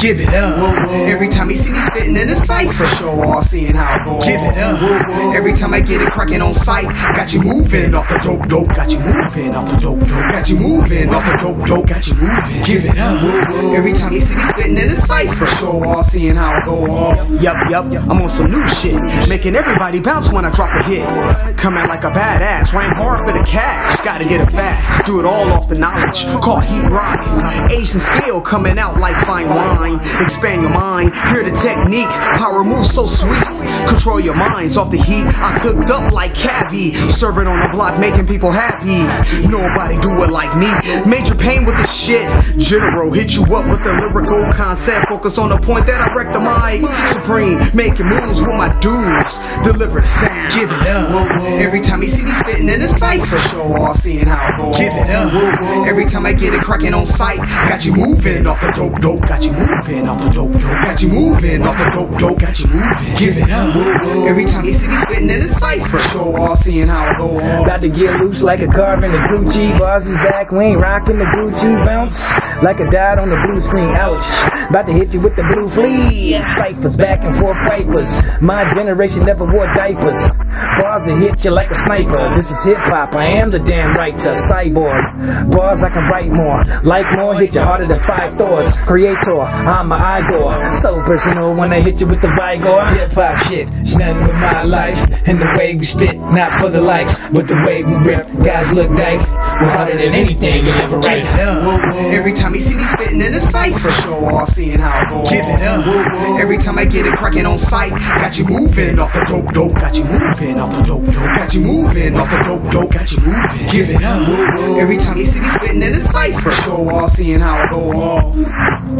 Give it up. Every time you see me spitting in the cipher. Show all seeing how it go. Give it up. Every time I get it cracking on sight, got you moving off the dope dope, got you moving off the dope dope, got you moving off the dope dope, got you moving. Give it up. Every time you see me spitting in the cipher. Show all seeing how it go off. Yup, yup, I'm on some new shit. Making everybody bounce when I drop a hit. Coming like a badass, ran hard for the cash. Gotta get it fast, do it all off the knowledge. Called heat rock. Asian scale coming out like fine wine. Expand your mind, hear the technique. Power moves so sweet. Control your minds off the heat. I cooked up like cavi. Serving on the block, making people happy. Nobody do it like me. Major pain with the shit. General hit you up with the lyrical concept. Focus on the point that I wreck the mic. Supreme, making moves with my dudes. Deliver the sound. Give it up. Every time you see me spitting in the cipher. Show all seeing how it go Give it up. Every time I get it cracking on sight, got you moving off the dope dope, got you moving off the dope dope, got you moving off the dope dope, got you moving. Give it up. Every time you see me spitting in the cipher. Show all seeing how it go. About to get loose like a carve in the Gucci. Bars is back, we ain't rocking the Gucci bounce. Like a dot on the blue screen, ouch. About to hit you with the blue flea. Ciphers, back and forth vipers. My generation never wore diapers. Bars that hit you like a sniper. This is hip hop, I am the damn writer. Cyborg. Bars I can write more. Like more, hit you harder than five Thors. Creator, I'm my idol. So personal when I hit you with the Vigor. Hip hop shit, it's nothing but my life. And the way we spit, not for the likes, but the way we rip. Guys look dyke. We're harder than anything you ever Give it up. Every time you see me spitting in the cipher. Show all seeing how it go Give it up. Every time I get it cracking on sight, got you moving off the dope dope, got you moving off the dope dope, got you moving off the dope dope, got you moving. Give it up. Every time you see me spitting in the cipher. Show all seeing how it go off.